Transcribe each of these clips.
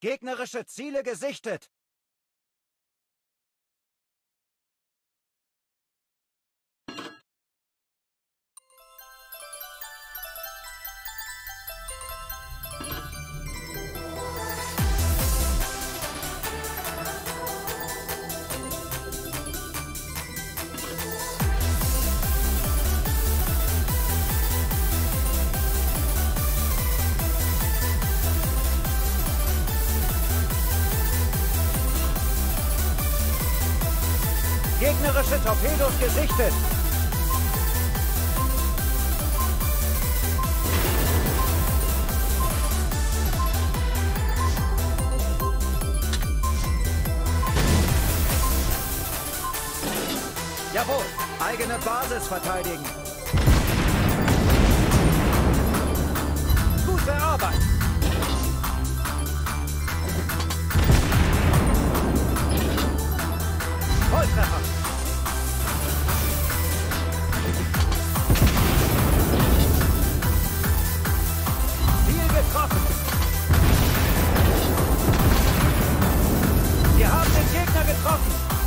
Gegnerische Ziele gesichtet. Gegnerische Torpedos gesichtet. Jawohl, eigene Basis verteidigen. Getroffen.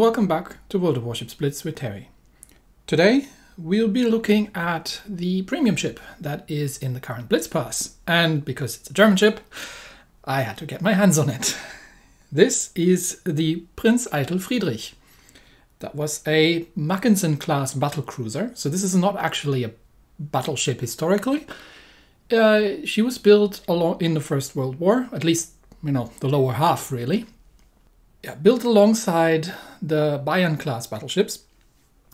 Welcome back to World of Warships Blitz with Terry. Today, we'll be looking at the premium ship that is in the current Blitz Pass, and because it's a German ship, I had to get my hands on it. This is the Prinz Eitel Friedrich. That was a Mackensen class battle cruiser, so this is not actually a battleship historically. Uh, she was built along in the First World War, at least, you know, the lower half really yeah, built alongside the Bayern class battleships.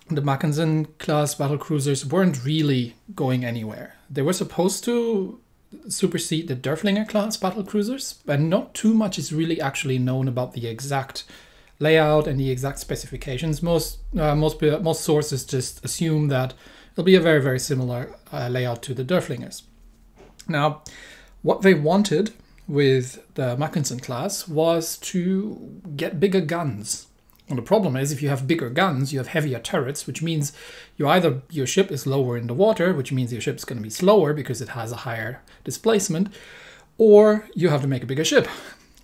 The Mackensen class battle cruisers weren't really going anywhere. They were supposed to supersede the Derflinger class battle cruisers, but not too much is really actually known about the exact layout and the exact specifications. Most uh, most most sources just assume that it'll be a very very similar uh, layout to the Derflingers. Now, what they wanted with the Mackensen class was to get bigger guns. And the problem is, if you have bigger guns, you have heavier turrets, which means you either your ship is lower in the water, which means your ship's going to be slower because it has a higher displacement, or you have to make a bigger ship,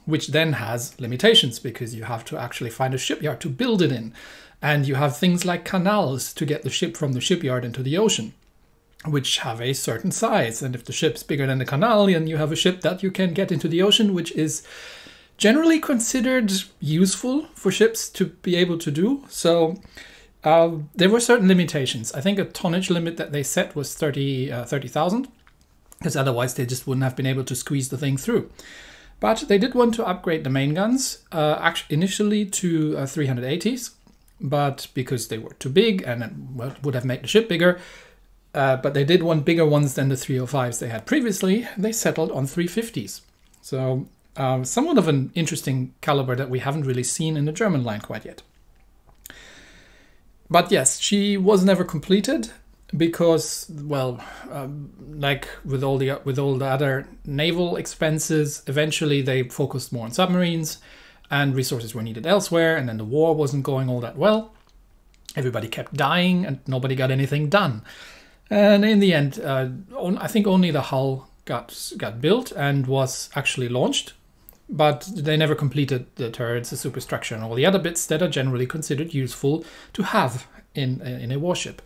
which then has limitations because you have to actually find a shipyard to build it in, and you have things like canals to get the ship from the shipyard into the ocean which have a certain size. And if the ship's bigger than the canal, then you have a ship that you can get into the ocean, which is generally considered useful for ships to be able to do. So uh, there were certain limitations. I think a tonnage limit that they set was 30 uh, 30,000, because otherwise they just wouldn't have been able to squeeze the thing through. But they did want to upgrade the main guns, uh, actually initially to uh, 380s, but because they were too big and it would have made the ship bigger, uh, but they did want bigger ones than the 305s they had previously. They settled on 350s. So um, somewhat of an interesting caliber that we haven't really seen in the German line quite yet. But yes, she was never completed because, well, um, like with all the with all the other naval expenses, eventually they focused more on submarines, and resources were needed elsewhere, and then the war wasn't going all that well. Everybody kept dying, and nobody got anything done. And in the end, uh, I think only the hull got got built and was actually launched, but they never completed the turrets, the superstructure, and all the other bits that are generally considered useful to have in in a warship.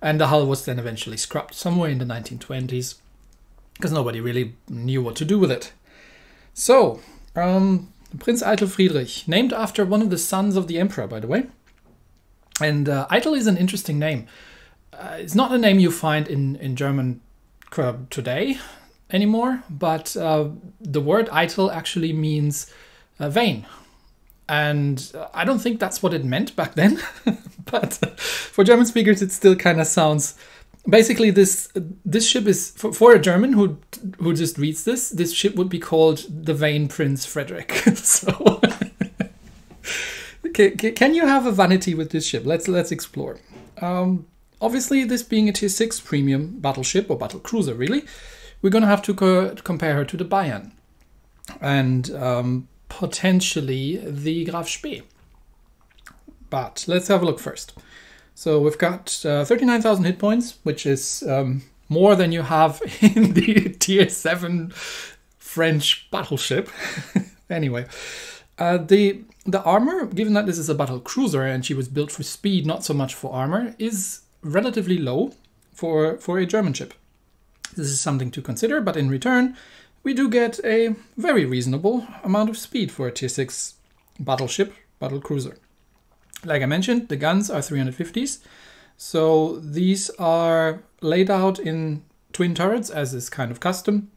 And the hull was then eventually scrapped somewhere in the 1920s because nobody really knew what to do with it. So, um, Prinz Eitel Friedrich, named after one of the sons of the emperor, by the way. And uh, Eitel is an interesting name uh, it's not a name you find in, in German today anymore, but uh, the word Eitel actually means uh, vain. And I don't think that's what it meant back then, but for German speakers, it still kind of sounds. Basically, this this ship is for, for a German who who just reads this. This ship would be called the Vain Prince Frederick. so, can, can you have a vanity with this ship? Let's let's explore. Um, Obviously, this being a tier 6 premium battleship or battle cruiser, really, we're going to have to co compare her to the Bayern and um, potentially the Graf Spee. But let's have a look first. So we've got uh, 39,000 hit points, which is um, more than you have in the tier 7 French battleship. anyway, uh, the the armor, given that this is a battle cruiser and she was built for speed, not so much for armor, is relatively low for, for a German ship. This is something to consider, but in return, we do get a very reasonable amount of speed for a tier 6 battleship, battle cruiser. Like I mentioned, the guns are 350s, so these are laid out in twin turrets as is kind of custom,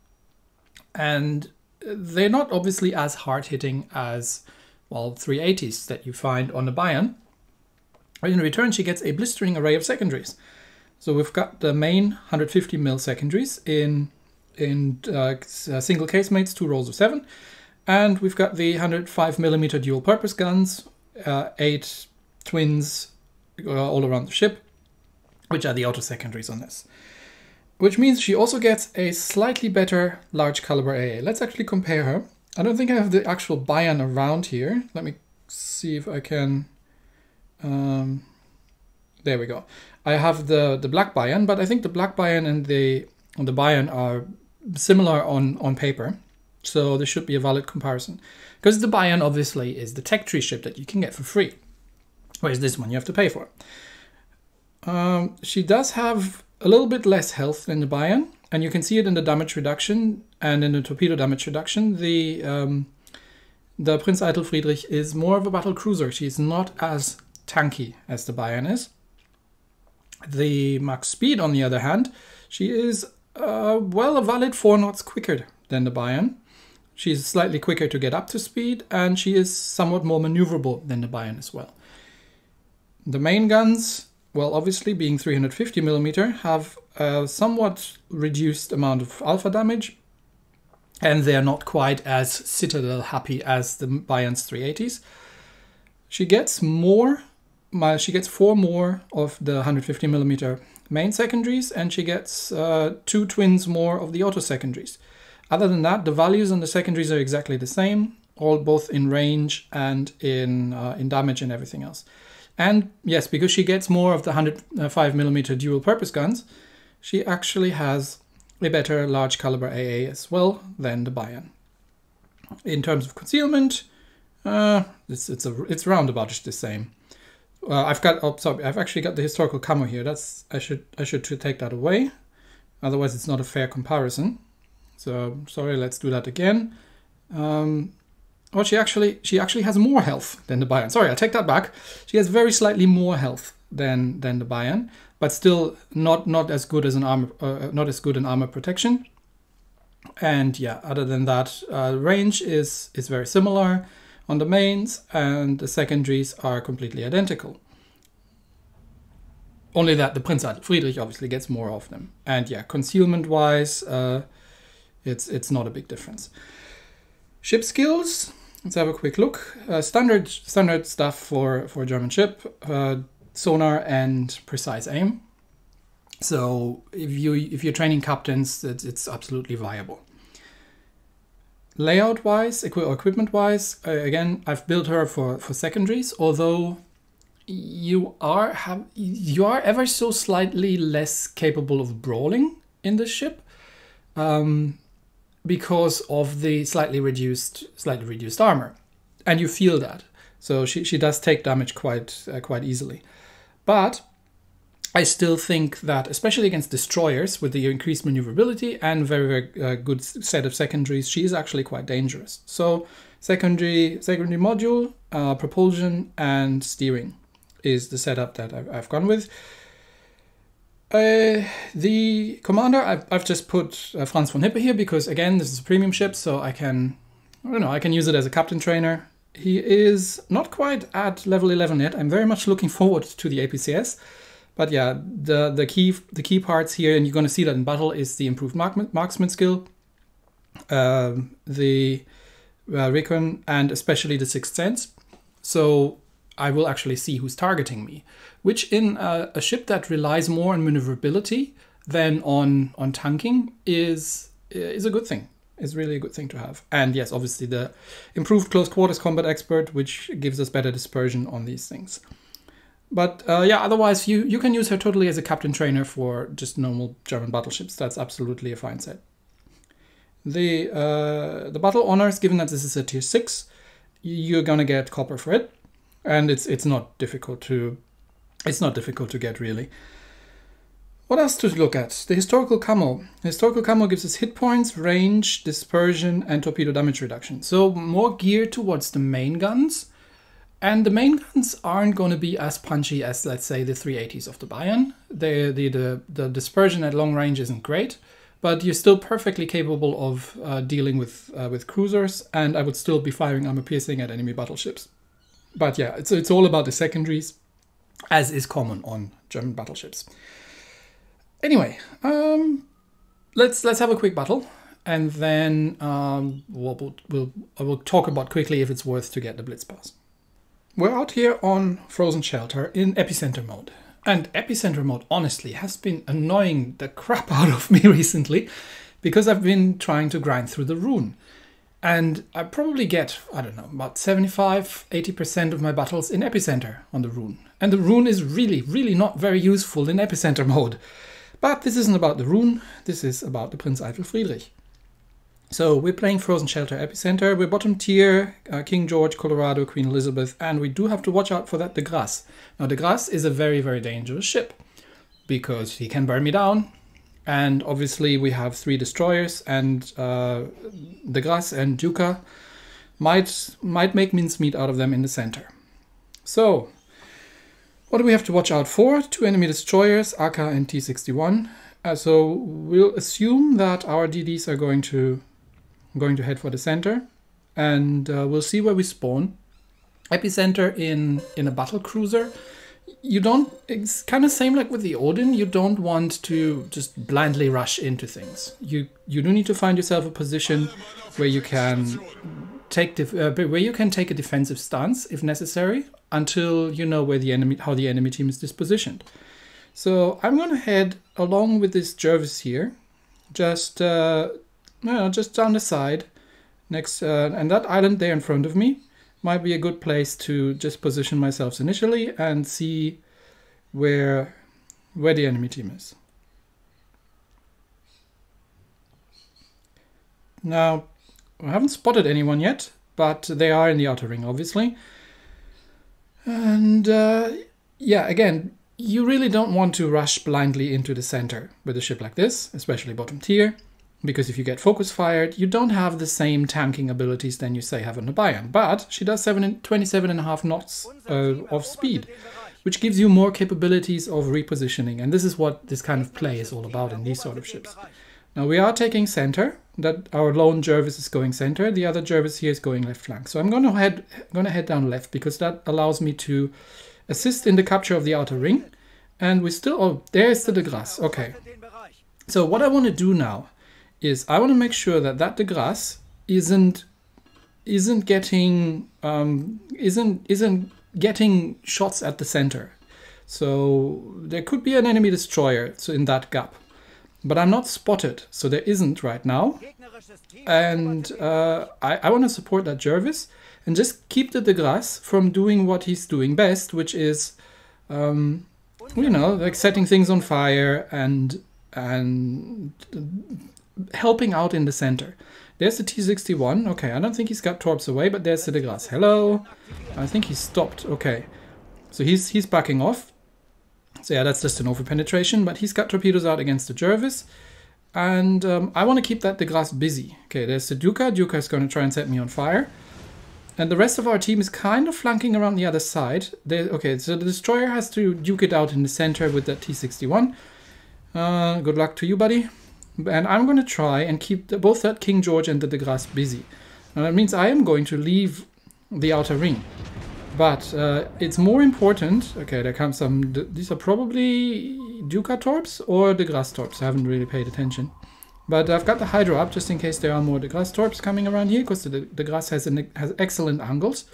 and they're not obviously as hard hitting as well 380s that you find on the Bayern, in return, she gets a blistering array of secondaries. So we've got the main 150 mil secondaries in in uh, uh, single casemates, two rolls of seven, and we've got the 105 millimeter dual purpose guns, uh, eight twins uh, all around the ship, which are the auto secondaries on this. Which means she also gets a slightly better large caliber AA. Let's actually compare her. I don't think I have the actual Bayern around here. Let me see if I can um, there we go. I have the the black Bayern, but I think the black Bayern and the the Bayern are similar on on paper, so this should be a valid comparison. Because the Bayern obviously is the tech tree ship that you can get for free, whereas this one you have to pay for. Um, she does have a little bit less health than the Bayern, and you can see it in the damage reduction and in the torpedo damage reduction. The um, the Prinz Eitel Friedrich is more of a battle cruiser. She's not as tanky as the Bayern is. The max speed, on the other hand, she is uh, well a valid 4 knots quicker than the Bayern. She's slightly quicker to get up to speed, and she is somewhat more maneuverable than the Bayern as well. The main guns, well, obviously being 350 millimeter, have a somewhat reduced amount of alpha damage, and they're not quite as citadel happy as the Bayern's 380s. She gets more she gets four more of the 150 millimeter main secondaries and she gets uh, two twins more of the auto secondaries. Other than that, the values on the secondaries are exactly the same, all both in range and in, uh, in damage and everything else. And yes, because she gets more of the 105 millimeter dual purpose guns, she actually has a better large caliber AA as well than the Bayern. In terms of concealment, uh, it's, it's, a, it's the same. Uh, I've got oh sorry I've actually got the historical camo here. That's I should I should take that away. Otherwise it's not a fair comparison. So sorry, let's do that again. Um, oh, she actually she actually has more health than the Bayern. Sorry, I take that back. She has very slightly more health than than the Bayern, but still not not as good as an armor uh, not as good an armor protection. And yeah, other than that, uh, range is is very similar on the mains and the secondaries are completely identical. Only that the Prinz Eitel Friedrich obviously gets more of them. And yeah, concealment wise, uh, it's it's not a big difference. Ship skills. Let's have a quick look. Uh, standard standard stuff for for German ship, uh, sonar and precise aim. So if you if you're training captains, it's, it's absolutely viable. Layout wise, equi equipment wise, uh, again, I've built her for for secondaries. Although you are have you are ever so slightly less capable of brawling in this ship. Um, because of the slightly reduced slightly reduced armor and you feel that so she, she does take damage quite uh, quite easily but I still think that, especially against destroyers with the increased maneuverability and very, very uh, good set of secondaries, she is actually quite dangerous. So, secondary secondary module, uh, propulsion, and steering is the setup that I've, I've gone with. Uh, the commander, I've, I've just put uh, Franz von Hipper here because again, this is a premium ship, so I can, I don't know, I can use it as a captain trainer. He is not quite at level 11 yet. I'm very much looking forward to the APCS. But yeah, the the key the key parts here, and you're going to see that in battle, is the improved mark, marksman skill, um, the uh, recon, and especially the sixth sense. So I will actually see who's targeting me, which in a, a ship that relies more on maneuverability than on on tanking is is a good thing. Is really a good thing to have. And yes, obviously the improved close quarters combat expert, which gives us better dispersion on these things. But uh, yeah, otherwise you you can use her totally as a captain trainer for just normal German battleships. That's absolutely a fine set. The uh, the battle honors, given that this is a tier six, you're gonna get copper for it and it's it's not difficult to it's not difficult to get really. What else to look at? The historical camo. The historical camo gives us hit points, range, dispersion, and torpedo damage reduction. So more geared towards the main guns. And the main guns aren't going to be as punchy as, let's say, the 380s of the Bayern. The, the, the, dispersion at long range isn't great, but you're still perfectly capable of uh, dealing with, uh, with cruisers, and I would still be firing armor piercing at enemy battleships. But yeah, it's, it's all about the secondaries, as is common on German battleships. Anyway, um, let's let's have a quick battle, and then um, we'll, we'll, I will talk about quickly if it's worth to get the Blitz pass. We're out here on Frozen Shelter in Epicenter mode. And Epicenter mode, honestly, has been annoying the crap out of me recently because I've been trying to grind through the rune. And I probably get, I don't know, about 75 80% of my battles in Epicenter on the rune. And the rune is really, really not very useful in Epicenter mode. But this isn't about the rune, this is about the Prinz Eitel Friedrich. So we're playing Frozen Shelter Epicenter, we're bottom tier, uh, King George, Colorado, Queen Elizabeth, and we do have to watch out for that De Grasse. Now De Grasse is a very, very dangerous ship because he can burn me down, and obviously we have three destroyers and uh, De Grasse and Duca might might make mincemeat out of them in the center. So what do we have to watch out for? Two enemy destroyers, Aka and T61. Uh, so we'll assume that our DDs are going to going to head for the center, and uh, we'll see where we spawn. Epicenter in in a battle cruiser. You don't it's kind of same like with the odin. You don't want to just blindly rush into things. You you do need to find yourself a position where you can take uh, where you can take a defensive stance if necessary until you know where the enemy how the enemy team is dispositioned. So i'm going to head along with this jervis here. Just uh you just down the side next uh, and that island there in front of me might be a good place to just position myself initially and see where where the enemy team is. Now, I haven't spotted anyone yet, but they are in the outer ring, obviously. And uh, yeah, again, you really don't want to rush blindly into the center with a ship like this, especially bottom tier because if you get focus fired, you don't have the same tanking abilities than you say have on Bayern. But she does 27 and a half knots uh, of speed, which gives you more capabilities of repositioning. And this is what this kind of play is all about in these sort of ships. Now we are taking center. That our lone Jervis is going center. The other Jervis here is going left flank. So I'm going to head going to head down left because that allows me to assist in the capture of the outer ring And we still, oh, there's the De Grasse. Okay. So what I want to do now is I want to make sure that that De Grasse isn't isn't getting um, isn't isn't getting shots at the center. So there could be an enemy destroyer so in that gap, but I'm not spotted, so there isn't right now. And uh, I, I want to support that Jervis and just keep the De Grasse from doing what he's doing best, which is, um, you know, like setting things on fire and and helping out in the center. There's the T61. Okay, I don't think he's got torps away, but there's the De Grasse. Hello. I think he stopped. Okay. So he's he's backing off. So yeah, that's just an over penetration, but he's got torpedoes out against the Jervis. And um, I want to keep that De Grasse busy. Okay, there's the Duca. Duca is going to try and set me on fire. And the rest of our team is kind of flanking around the other side. They, okay, so the Destroyer has to duke it out in the center with that T-61. Uh, good luck to you, buddy. And I'm going to try and keep the, both that King George and the De Grasse busy. Now that means I am going to leave the outer ring. But uh, it's more important... Okay, there comes some... These are probably Duca Torps or De Grasse Torps. I haven't really paid attention. But I've got the Hydro up just in case there are more De Grasse Torps coming around here, because the De Grasse has, an, has excellent angles.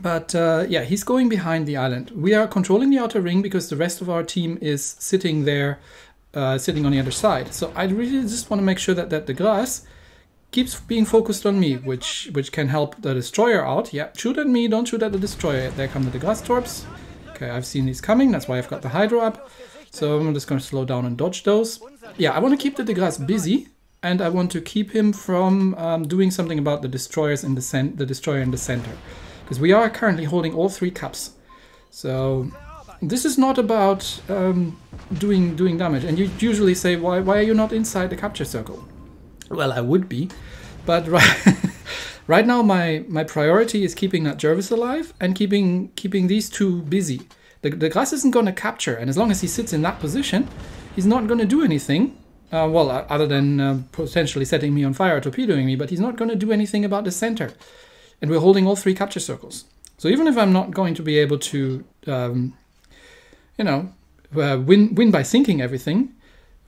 But uh, yeah, he's going behind the island. We are controlling the outer ring because the rest of our team is sitting there, uh, sitting on the other side. So I really just want to make sure that, that De Grasse keeps being focused on me, which which can help the destroyer out. Yeah, shoot at me, don't shoot at the destroyer. There come the De Grasse Torps. Okay, I've seen these coming, that's why I've got the Hydro up. So I'm just going to slow down and dodge those yeah, I want to keep the De Grasse busy, and I want to keep him from um, doing something about the destroyers in the the destroyer in the center, because we are currently holding all three cups. So this is not about um, doing doing damage. And you usually say, why why are you not inside the capture circle? Well, I would be, but right. right now my, my priority is keeping that Jervis alive and keeping keeping these two busy. The, the De Grasse isn't going to capture, and as long as he sits in that position, he's not going to do anything. Uh, well, other than uh, potentially setting me on fire, or torpedoing me, but he's not going to do anything about the center. And we're holding all three capture circles. So even if I'm not going to be able to, um, you know, uh, win win by sinking everything,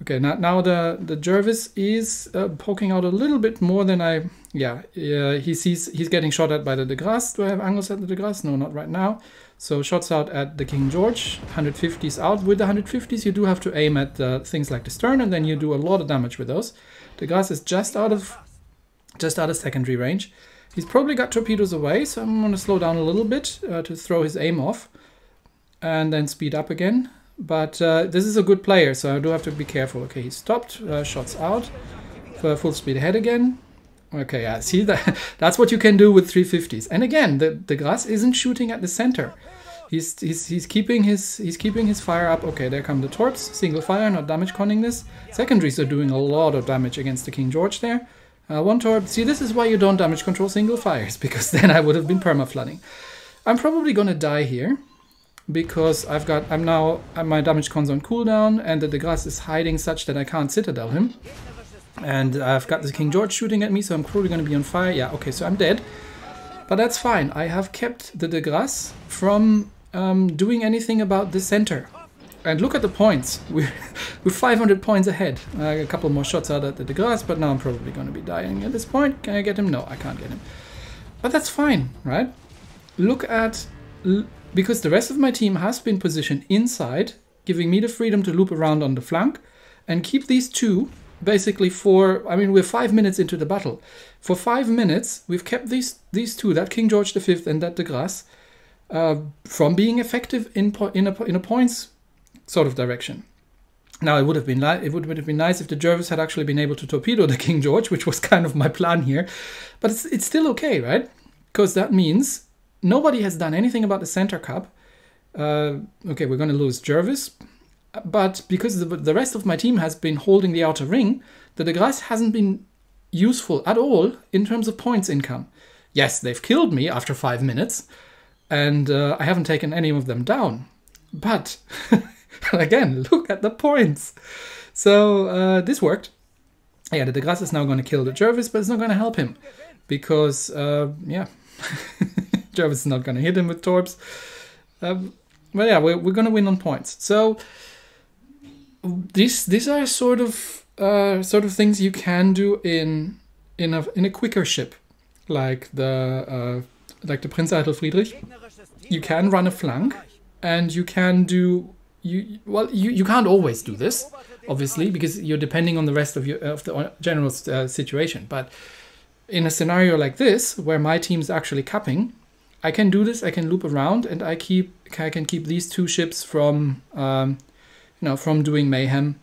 okay, now, now the, the Jervis is uh, poking out a little bit more than I, yeah, he sees, he's getting shot at by the De Grasse. Do I have angles at the De Grasse? No, not right now. So shots out at the King George, 150s out. With the 150s, you do have to aim at uh, things like the stern, and then you do a lot of damage with those. The De Grasse is just out of just out of secondary range. He's probably got torpedoes away, so I'm going to slow down a little bit uh, to throw his aim off, and then speed up again. But uh, this is a good player, so I do have to be careful. Okay, he stopped, uh, shots out, for full speed ahead again. Okay, yeah, see that that's what you can do with 350s. And again, the De Grasse isn't shooting at the center. He's, he's, he's keeping his he's keeping his fire up. Okay, there come the torps. Single fire, not damage conning this. Secondaries are doing a lot of damage against the King George there. Uh, one torp. See, this is why you don't damage control single fires, because then I would have been perma flooding. I'm probably gonna die here because I've got I'm now my damage cons on cooldown and the De Grasse is hiding such that I can't citadel him. And I've got the King George shooting at me, so I'm probably going to be on fire. Yeah, okay, so I'm dead. But that's fine. I have kept the De Grasse from um, doing anything about the center. And look at the points. We're, we're 500 points ahead. Uh, a couple more shots out at the De Grasse, but now I'm probably going to be dying at this point. Can I get him? No, I can't get him. But that's fine, right? Look at... Because the rest of my team has been positioned inside, giving me the freedom to loop around on the flank, and keep these two basically for I mean we're five minutes into the battle. For five minutes we've kept these these two, that King George V and that De Grasse, uh, from being effective in in a in a points sort of direction. Now it would have been it would have been nice if the Jervis had actually been able to torpedo the King George, which was kind of my plan here, but it's it's still okay, right? Because that means nobody has done anything about the center cup. Uh, okay, we're going to lose Jervis, but because the, the rest of my team has been holding the outer ring, the De Grasse hasn't been useful at all in terms of points income. Yes, they've killed me after five minutes, and uh, I haven't taken any of them down. But again, look at the points. So uh, this worked. Yeah, the De Grasse is now going to kill the Jervis, but it's not going to help him because, uh, yeah, Jervis is not going to hit him with torps. Um, but yeah, we're, we're gonna win on points. So these these are sort of uh, sort of things you can do in in a in a quicker ship, like the uh, like the Prinz Eitel Friedrich. You can run a flank, and you can do you well you, you can't always do this obviously because you're depending on the rest of your of the general uh, situation but in a scenario like this where my team's actually capping i can do this i can loop around and i keep i can keep these two ships from um, you know from doing mayhem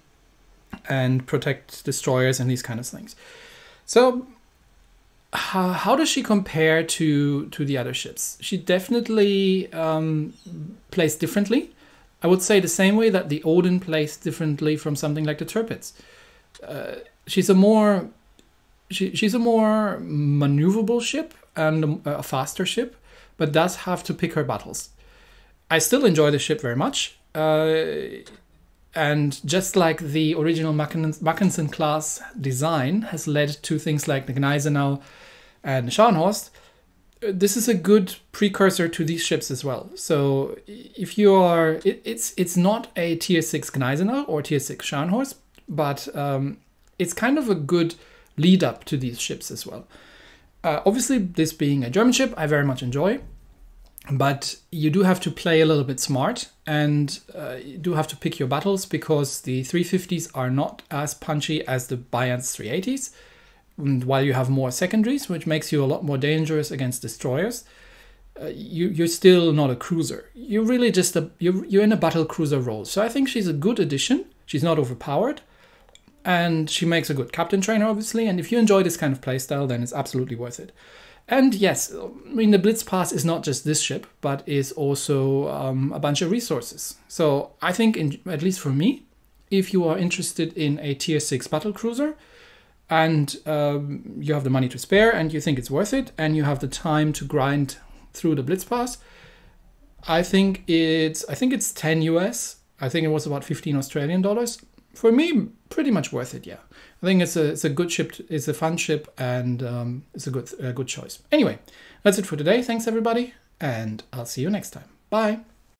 and protect destroyers and these kind of things. So how, how does she compare to to the other ships? She definitely um, plays differently. I would say the same way that the Odin plays differently from something like the Tirpitz. Uh, she's a more she, she's a more maneuverable ship and a, a, faster ship, but does have to pick her battles. I still enjoy the ship very much, uh, and just like the original Mackensen class design has led to things like the Gneisenau and Scharnhorst, this is a good precursor to these ships as well. So if you are, it, it's it's not a tier six Gneisenau or tier six Scharnhorst, but um, it's kind of a good lead up to these ships as well. Uh, obviously, this being a German ship, I very much enjoy, but you do have to play a little bit smart and uh, you do have to pick your battles because the 350s are not as punchy as the Bayern's 380s while you have more secondaries, which makes you a lot more dangerous against destroyers, uh, you, you're still not a cruiser. You're really just a you're, you're in a battle cruiser role. So I think she's a good addition. She's not overpowered, and she makes a good captain trainer, obviously. And if you enjoy this kind of playstyle, then it's absolutely worth it. And yes, I mean the Blitz Pass is not just this ship, but is also um, a bunch of resources. So I think, in, at least for me, if you are interested in a tier six battle cruiser, and um, you have the money to spare and you think it's worth it and you have the time to grind through the blitz pass i think it's i think it's 10 us i think it was about 15 australian dollars for me pretty much worth it yeah. I think it's a it's a good ship it's a fun ship and um, it's a good a good choice. Anyway that's it for today. Thanks everybody and i'll see you next time. Bye